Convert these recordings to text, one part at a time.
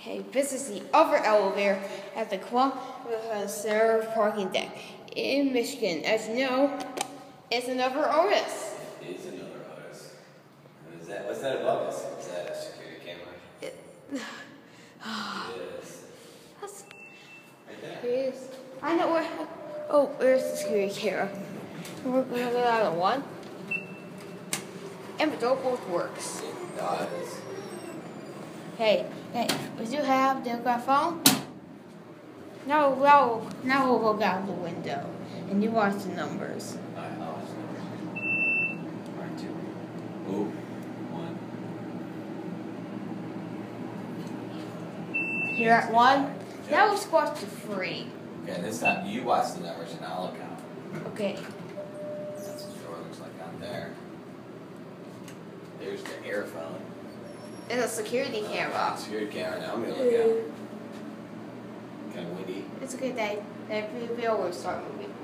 Okay, this is the other elevator at the Center parking deck in Michigan. As you know, it's another Otis. It is another Otis. Is that? What's that above us? Is that a security camera? It, It is. that's, Right there. it is. I know where. Oh, where's the security camera? We're gonna go out of one. And the both works. It does. Hey, hey, would you have the grab phone? No, no, now we'll look out the window and you watch the numbers. Alright, I'll watch the Alright, two. Ooh, one. You're at one. Now let's watch the three. Okay, this time you watch the numbers and I'll count. Okay. That's what the door looks like out there. There's the earphone. There's a security camera. Security camera. Now I'm gonna look out. Kind of windy. It's a good day. Then we will start moving.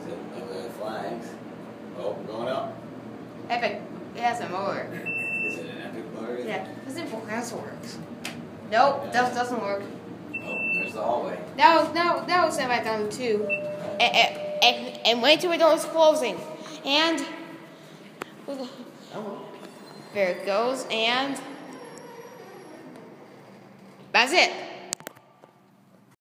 Is it the flags? Oh, we're going up. Epic. It has a motor. Is it an epic motor? Yeah. The simple house works. Nope, that doesn't work. Oh, there's the hallway. That was no, that was back down too. Oh. And, and, and, and wait till the door is closing. And Oh. there it goes. And that's it.